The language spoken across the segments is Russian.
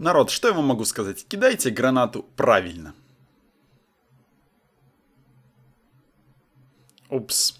Народ, что я вам могу сказать? Кидайте гранату правильно. Упс.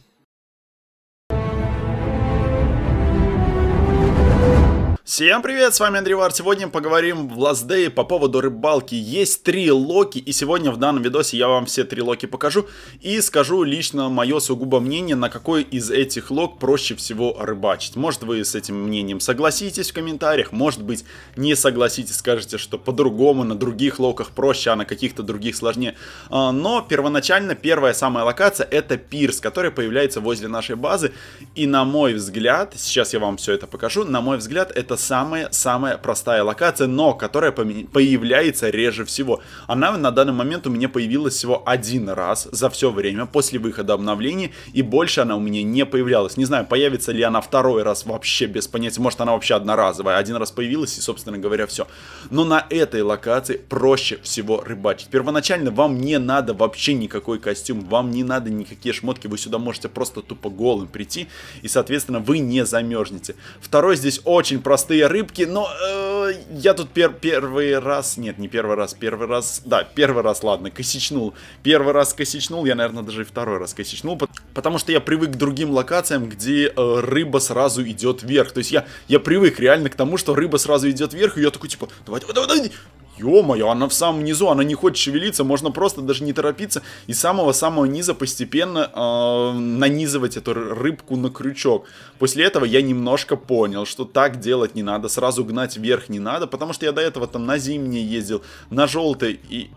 Всем привет, с вами Андрей Вар. Сегодня поговорим в Лаздее по поводу рыбалки. Есть три локи, и сегодня в данном видосе я вам все три локи покажу и скажу лично мое сугубо мнение, на какой из этих лок проще всего рыбачить. Может вы с этим мнением согласитесь в комментариях, может быть не согласитесь, скажете, что по-другому, на других локах проще, а на каких-то других сложнее. А, но первоначально первая самая локация это пирс, который появляется возле нашей базы. И на мой взгляд, сейчас я вам все это покажу, на мой взгляд это самая-самая простая локация, но которая появляется реже всего. Она на данный момент у меня появилась всего один раз за все время после выхода обновления, и больше она у меня не появлялась. Не знаю, появится ли она второй раз вообще без понятия, может она вообще одноразовая. Один раз появилась и, собственно говоря, все. Но на этой локации проще всего рыбачить. Первоначально вам не надо вообще никакой костюм, вам не надо никакие шмотки, вы сюда можете просто тупо голым прийти, и, соответственно, вы не замерзнете. Второй здесь очень простой простые рыбки, но э, я тут пер первый раз, нет, не первый раз, первый раз, да, первый раз, ладно, косичнул. Первый раз косичнул, я, наверное, даже второй раз косичнул, потому что я привык к другим локациям, где э, рыба сразу идет вверх. То есть я, я привык реально к тому, что рыба сразу идет вверх, и я такой, типа, давай, давай, давай, Ё-моё, она в самом низу, она не хочет шевелиться, можно просто даже не торопиться и самого-самого низа постепенно э, нанизывать эту рыбку на крючок. После этого я немножко понял, что так делать не надо, сразу гнать вверх не надо, потому что я до этого там на зимней ездил, на желтой и...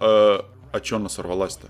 Э, а чё она сорвалась-то?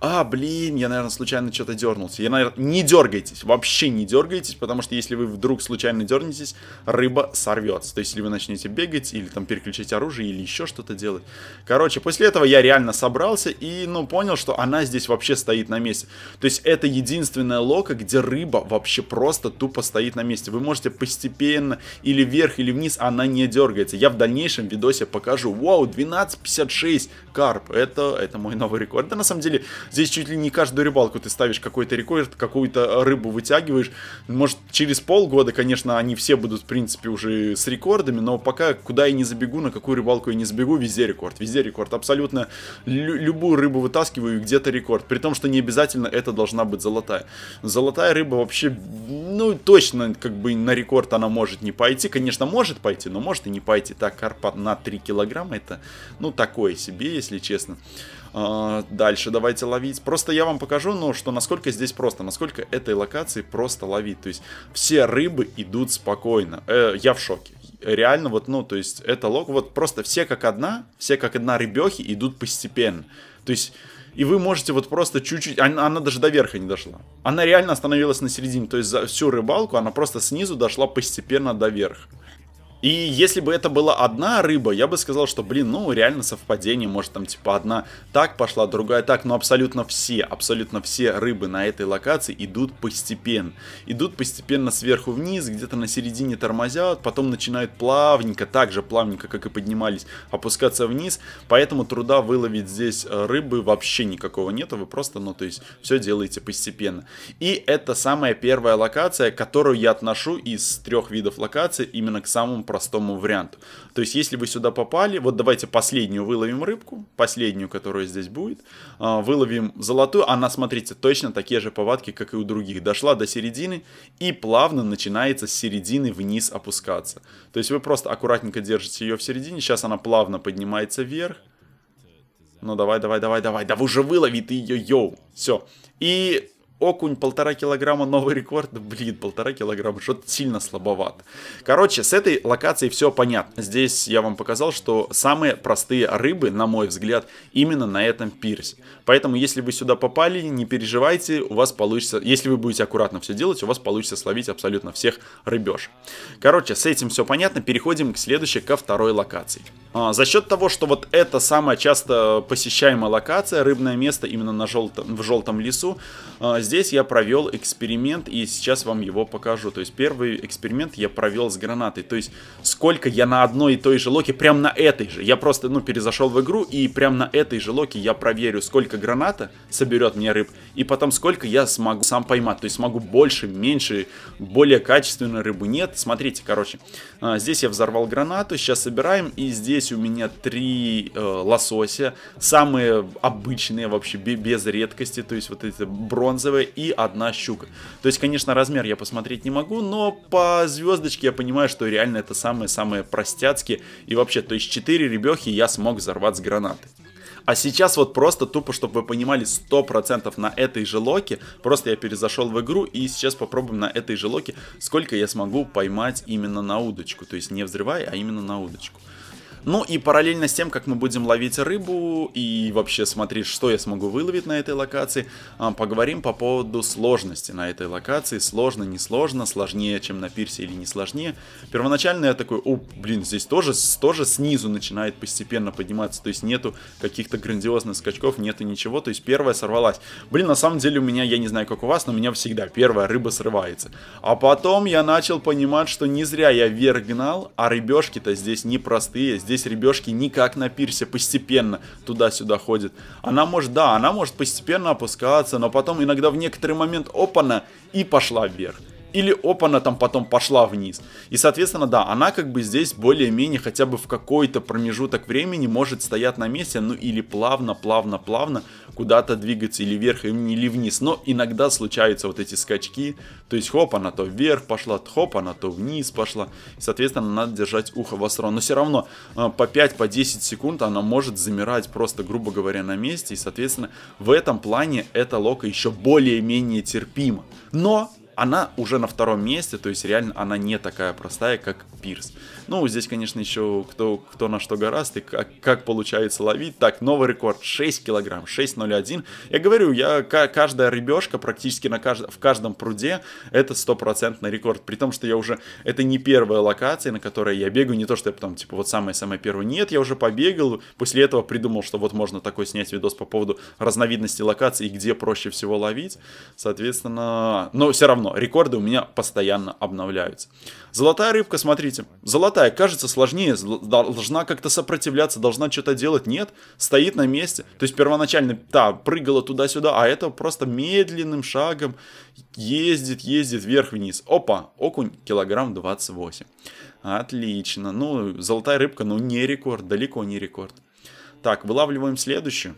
А, блин, я, наверное, случайно что-то дернулся. Я, наверное, не дергайтесь, вообще не дергайтесь, потому что если вы вдруг случайно дернетесь, рыба сорвется. То есть, если вы начнете бегать или там переключить оружие или еще что-то делать. Короче, после этого я реально собрался и, ну, понял, что она здесь вообще стоит на месте. То есть, это единственная лока, где рыба вообще просто тупо стоит на месте. Вы можете постепенно или вверх, или вниз, она не дергается. Я в дальнейшем видосе покажу. Вау, 12.56 карп. Это, это мой новый рекорд. Да, на самом деле, Здесь чуть ли не каждую рыбалку ты ставишь какой-то рекорд, какую-то рыбу вытягиваешь. Может, через полгода, конечно, они все будут, в принципе, уже с рекордами, но пока куда я не забегу, на какую рыбалку я не забегу, везде рекорд. Везде рекорд. Абсолютно лю любую рыбу вытаскиваю, где-то рекорд. При том, что не обязательно это должна быть золотая. Золотая рыба вообще, ну, точно, как бы на рекорд она может не пойти. Конечно, может пойти, но может и не пойти. Так, карпа на 3 килограмма, это, ну, такое себе, если честно. А, дальше давайте ловить. Просто я вам покажу, ну, что насколько здесь просто, насколько этой локации просто ловить. То есть все рыбы идут спокойно. Э, я в шоке. Реально, вот, ну, то есть это лог, вот просто все как одна, все как одна рыбехи идут постепенно. То есть и вы можете вот просто чуть-чуть, она, она даже до верха не дошла. Она реально остановилась на середине, то есть за всю рыбалку она просто снизу дошла постепенно до верха. И если бы это была одна рыба, я бы сказал, что, блин, ну, реально совпадение, может, там, типа, одна так пошла, другая так, но абсолютно все, абсолютно все рыбы на этой локации идут постепенно. Идут постепенно сверху вниз, где-то на середине тормозят, потом начинают плавненько, так же плавненько, как и поднимались, опускаться вниз, поэтому труда выловить здесь э, рыбы вообще никакого нету, вы просто, ну, то есть, все делаете постепенно. И это самая первая локация, которую я отношу из трех видов локаций именно к самому простому варианту. То есть, если вы сюда попали, вот давайте последнюю выловим рыбку, последнюю, которая здесь будет, а, выловим золотую, она, смотрите, точно такие же повадки, как и у других. Дошла до середины и плавно начинается с середины вниз опускаться. То есть, вы просто аккуратненько держите ее в середине, сейчас она плавно поднимается вверх. Ну, давай, давай, давай, давай, да вы уже вылови ты ее, йоу. Все. И Окунь полтора килограмма новый рекорд. Блин, полтора килограмма, что-то сильно слабовато. Короче, с этой локацией все понятно. Здесь я вам показал, что самые простые рыбы, на мой взгляд, именно на этом пирсе. Поэтому, если вы сюда попали, не переживайте, у вас получится, если вы будете аккуратно все делать, у вас получится словить абсолютно всех рыбеж. Короче, с этим все понятно, переходим к следующей, ко второй локации. А, за счет того, что вот это самая часто посещаемая локация, рыбное место именно на желтом, в желтом лесу, а, здесь я провел эксперимент, и сейчас вам его покажу. То есть первый эксперимент я провел с гранатой. То есть сколько я на одной и той же локе, прям на этой же. Я просто, ну, перезашел в игру, и прям на этой же локе я проверю, сколько граната соберет мне рыб, и потом сколько я смогу сам поймать. То есть смогу больше, меньше, более качественную рыбу. Нет, смотрите, короче. А, здесь я взорвал гранату, сейчас собираем, и здесь у меня три э, лосося. Самые обычные вообще, без редкости. То есть вот эти бронзовые и одна щука. То есть, конечно, размер я посмотреть не могу, но по звездочке я понимаю, что реально это самые-самые простяцкие. И вообще, то есть 4 ребехи я смог взорвать с гранатой. А сейчас вот просто тупо, чтобы вы понимали, 100% на этой же локе, просто я перезашел в игру и сейчас попробуем на этой же локе, сколько я смогу поймать именно на удочку. То есть не взрывая, а именно на удочку. Ну и параллельно с тем, как мы будем ловить рыбу и вообще смотреть, что я смогу выловить на этой локации, а, поговорим по поводу сложности на этой локации. Сложно, не сложно, сложнее, чем на пирсе или не сложнее. Первоначально я такой, о, блин, здесь тоже, тоже снизу начинает постепенно подниматься, то есть нету каких-то грандиозных скачков, нету ничего, то есть первая сорвалась. Блин, на самом деле у меня, я не знаю, как у вас, но у меня всегда первая рыба срывается. А потом я начал понимать, что не зря я вверх гнал, а рыбешки-то здесь непростые, здесь здесь ребешки никак на пирсе, постепенно туда-сюда ходят. Она может, да, она может постепенно опускаться, но потом иногда в некоторый момент опана и пошла вверх. Или опана там потом пошла вниз. И, соответственно, да, она как бы здесь более-менее хотя бы в какой-то промежуток времени может стоять на месте, ну или плавно, плавно, плавно куда-то двигаться или вверх, или вниз. Но иногда случаются вот эти скачки, то есть хоп, она то вверх пошла, хоп, она то вниз пошла. И, соответственно, надо держать ухо востро. Но все равно э, по 5-10 по секунд она может замирать просто, грубо говоря, на месте. И, соответственно, в этом плане эта лока еще более-менее терпима. Но она уже на втором месте, то есть реально она не такая простая, как Пирс. Ну, здесь, конечно, еще кто, кто на что гораст и как, как получается ловить. Так, новый рекорд 6 килограмм, 6.01. Я говорю, я, каждая рыбешка практически на кажд, в каждом пруде это стопроцентный рекорд. При том, что я уже, это не первая локация, на которой я бегаю, не то, что я потом, типа, вот самая-самая первая. Нет, я уже побегал, после этого придумал, что вот можно такой снять видос по поводу разновидности локаций и где проще всего ловить. Соответственно, но все равно, рекорды у меня постоянно обновляются. Золотая рыбка, смотрите. Золотая, кажется, сложнее. Должна как-то сопротивляться, должна что-то делать. Нет, стоит на месте. То есть первоначально, да, прыгала туда-сюда, а это просто медленным шагом ездит, ездит вверх-вниз. Опа, окунь килограмм 28. Отлично. Ну, золотая рыбка, ну не рекорд, далеко не рекорд. Так, вылавливаем следующую.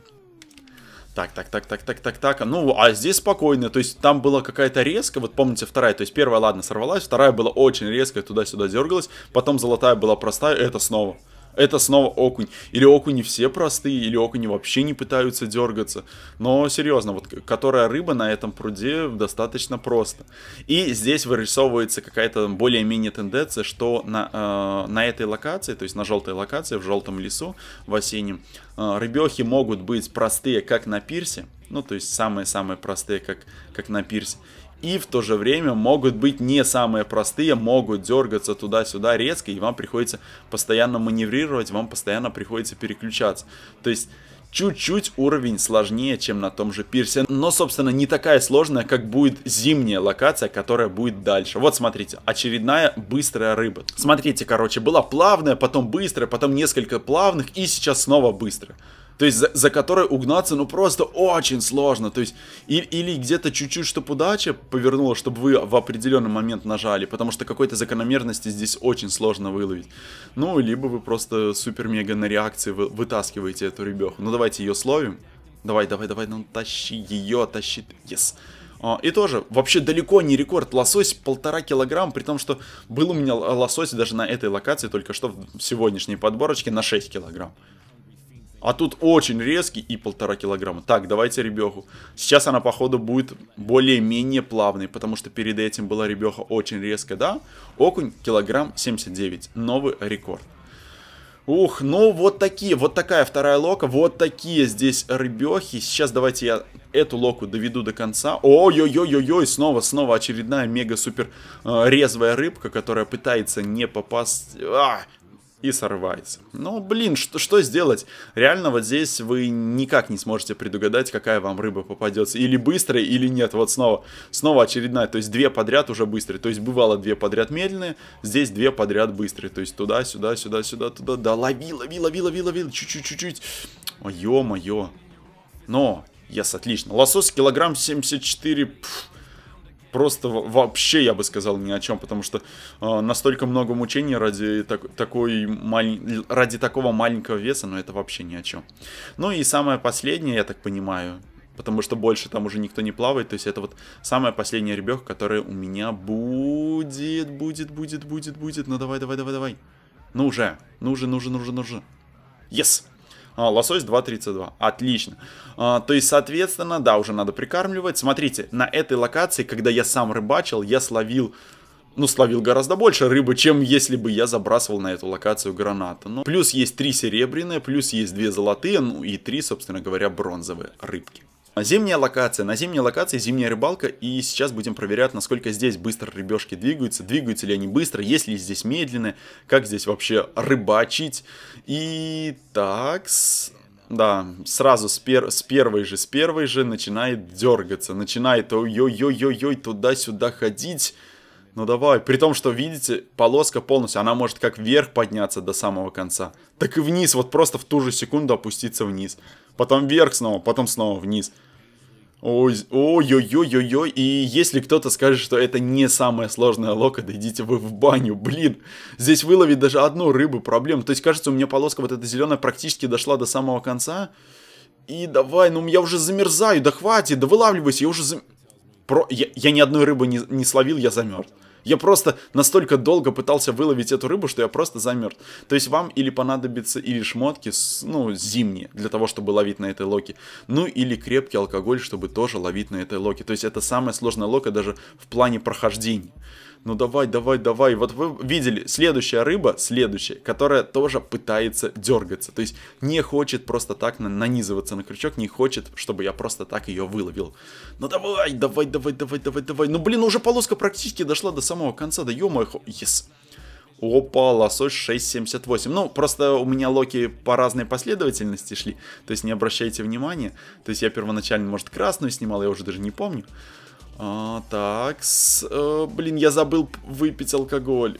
Так, так, так, так, так, так, так. Ну, а здесь спокойно. То есть там была какая-то резко. Вот помните, вторая. То есть первая, ладно, сорвалась. Вторая была очень резкая, туда-сюда дергалась. Потом золотая была простая. Это снова это снова окунь. Или окуни все простые, или окуни вообще не пытаются дергаться. Но серьезно, вот которая рыба на этом пруде достаточно просто. И здесь вырисовывается какая-то более-менее тенденция, что на, э, на этой локации, то есть на желтой локации, в желтом лесу, в осеннем, э, рыбехи могут быть простые, как на пирсе, ну, то есть самые-самые простые, как, как на пирсе и в то же время могут быть не самые простые, могут дергаться туда-сюда резко, и вам приходится постоянно маневрировать, вам постоянно приходится переключаться. То есть чуть-чуть уровень сложнее, чем на том же пирсе, но, собственно, не такая сложная, как будет зимняя локация, которая будет дальше. Вот, смотрите, очередная быстрая рыба. Смотрите, короче, была плавная, потом быстрая, потом несколько плавных, и сейчас снова быстрая то есть за, за которой угнаться, ну, просто очень сложно, то есть, и, или где-то чуть-чуть, чтобы удача повернула, чтобы вы в определенный момент нажали, потому что какой-то закономерности здесь очень сложно выловить. Ну, либо вы просто супер-мега на реакции вы, вытаскиваете эту ребеху. Ну, давайте ее словим. Давай, давай, давай, ну, тащи ее, тащи, yes. А, и тоже, вообще далеко не рекорд. Лосось полтора килограмма, при том, что был у меня лосось даже на этой локации только что в сегодняшней подборочке на 6 килограмм. А тут очень резкий и полтора килограмма. Так, давайте ребеху. Сейчас она, походу, будет более-менее плавной, потому что перед этим была ребеха очень резкая, да? Окунь килограмм 79. Новый рекорд. Ух, ну вот такие, вот такая вторая лока, вот такие здесь рыбехи. Сейчас давайте я эту локу доведу до конца. Ой-ой-ой-ой-ой, снова, снова очередная мега-супер э, резвая рыбка, которая пытается не попасть... А, и сорвается. Ну, блин, что, что сделать? Реально вот здесь вы никак не сможете предугадать, какая вам рыба попадется. Или быстрая, или нет. Вот снова, снова очередная. То есть две подряд уже быстрые. То есть бывало две подряд медленные, здесь две подряд быстрые. То есть туда, сюда, сюда, сюда, туда. Да, лови, лови, лови, лови, лови. Чуть-чуть, чуть-чуть. Ё-моё. Но, yes, отлично. Лосось килограмм 74. Пфф просто вообще, я бы сказал, ни о чем, потому что э, настолько много мучений ради, так, такой маль... ради такого маленького веса, но это вообще ни о чем. Ну и самое последнее, я так понимаю, потому что больше там уже никто не плавает, то есть это вот самая последняя ребёха, которая у меня будет, будет, будет, будет, будет, ну давай, давай, давай, давай. Ну уже, ну уже, ну уже, ну уже, ну уже. Yes! А, лосось 2.32. Отлично. А, то есть, соответственно, да, уже надо прикармливать. Смотрите, на этой локации, когда я сам рыбачил, я словил ну, словил гораздо больше рыбы, чем если бы я забрасывал на эту локацию гранату. Ну, плюс есть три серебряные, плюс есть две золотые, ну и три, собственно говоря, бронзовые рыбки. Зимняя локация. На зимней локации зимняя рыбалка. И сейчас будем проверять, насколько здесь быстро рыбешки двигаются. Двигаются ли они быстро, есть ли здесь медленные, как здесь вообще рыбачить. И так, да, сразу с, пер с первой же, с первой же начинает дергаться. Начинает ой-ой-ой-ой туда-сюда ходить. Ну давай, при том, что, видите, полоска полностью, она может как вверх подняться до самого конца, так и вниз, вот просто в ту же секунду опуститься вниз. Потом вверх снова, потом снова вниз. Ой-ой-ой-ой-ой. И если кто-то скажет, что это не самая сложная лока, да идите вы в баню, блин. Здесь выловить даже одну рыбу проблем. То есть, кажется, у меня полоска вот эта зеленая практически дошла до самого конца. И давай, ну я уже замерзаю, да хватит, да вылавливайся, я уже зам... Про... Я, я ни одной рыбы не, не словил, я замерз. Я просто настолько долго пытался выловить эту рыбу, что я просто замерз. То есть вам или понадобится или шмотки, ну, зимние, для того, чтобы ловить на этой локе, ну, или крепкий алкоголь, чтобы тоже ловить на этой локе. То есть это самая сложная лока даже в плане прохождения ну давай, давай, давай. Вот вы видели, следующая рыба, следующая, которая тоже пытается дергаться. То есть не хочет просто так нанизываться на крючок, не хочет, чтобы я просто так ее выловил. Ну давай, давай, давай, давай, давай, давай. Ну блин, уже полоска практически дошла до самого конца, да ё-моё, yes. Опа, лосось 6.78. Ну, просто у меня локи по разной последовательности шли. То есть не обращайте внимания. То есть я первоначально, может, красную снимал, я уже даже не помню. А, так, с, э, блин, я забыл выпить алкоголь.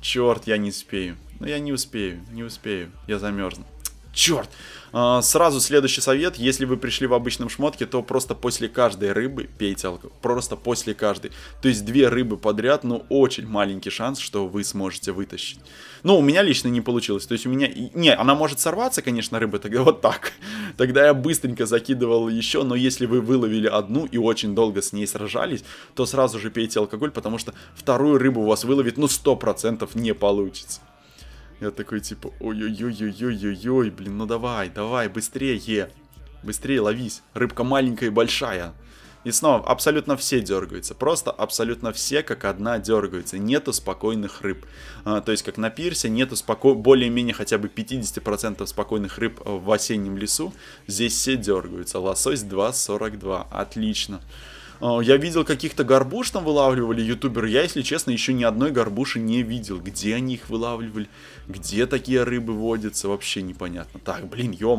Черт, я не успею. Ну, я не успею, не успею. Я замерзну. Черт! А, сразу следующий совет. Если вы пришли в обычном шмотке, то просто после каждой рыбы пейте алкоголь. Просто после каждой. То есть две рыбы подряд, но очень маленький шанс, что вы сможете вытащить. Ну, у меня лично не получилось. То есть у меня... Не, она может сорваться, конечно, рыба, тогда вот так. Тогда я быстренько закидывал еще, но если вы выловили одну и очень долго с ней сражались, то сразу же пейте алкоголь, потому что вторую рыбу у вас выловить, ну, 100% не получится. Я такой, типа, ой-ой-ой-ой-ой-ой, блин, ну давай, давай, быстрее. Быстрее ловись. Рыбка маленькая и большая. И снова, абсолютно все дергаются. Просто абсолютно все как одна дергаются. Нету спокойных рыб. А, то есть, как на пирсе, нету споко... более-менее хотя бы 50% спокойных рыб в осеннем лесу. Здесь все дергаются. Лосось 2.42. Отлично. А, я видел каких-то горбуш там вылавливали ютуберы. Я, если честно, еще ни одной горбуши не видел. Где они их вылавливали? Где такие рыбы водятся? Вообще непонятно. Так, блин, ё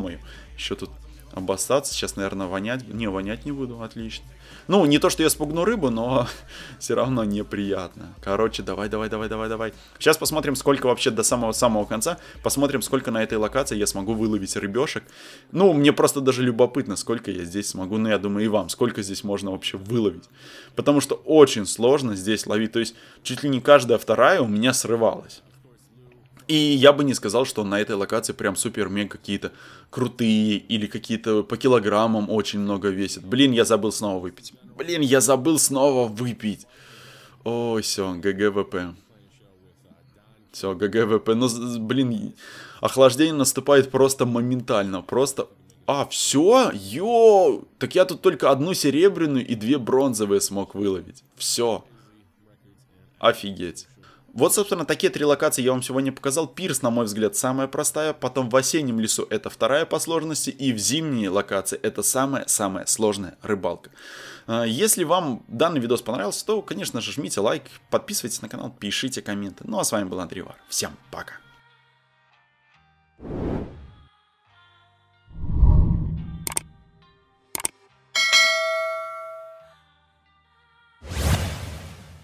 Еще тут обоссаться. Сейчас, наверное, вонять. Не, вонять не буду. Отлично. Ну, не то, что я спугну рыбу, но все равно неприятно. Короче, давай, давай, давай, давай, давай. Сейчас посмотрим, сколько вообще до самого-самого конца. Посмотрим, сколько на этой локации я смогу выловить рыбешек. Ну, мне просто даже любопытно, сколько я здесь смогу. Ну, я думаю, и вам, сколько здесь можно вообще выловить. Потому что очень сложно здесь ловить. То есть, чуть ли не каждая вторая у меня срывалась. И я бы не сказал, что на этой локации прям супер-мега какие-то крутые или какие-то по килограммам очень много весят. Блин, я забыл снова выпить. Блин, я забыл снова выпить. Ой, все, GGWP. Все, GGWP. Ну, блин, охлаждение наступает просто моментально. Просто... А, все? Йо! Так я тут только одну серебряную и две бронзовые смог выловить. Все. Офигеть. Вот, собственно, такие три локации я вам сегодня показал. Пирс, на мой взгляд, самая простая. Потом в осеннем лесу это вторая по сложности. И в зимней локации это самая-самая сложная рыбалка. А, если вам данный видос понравился, то, конечно же, жмите лайк, подписывайтесь на канал, пишите комменты. Ну а с вами был Андрей Вар. Всем пока!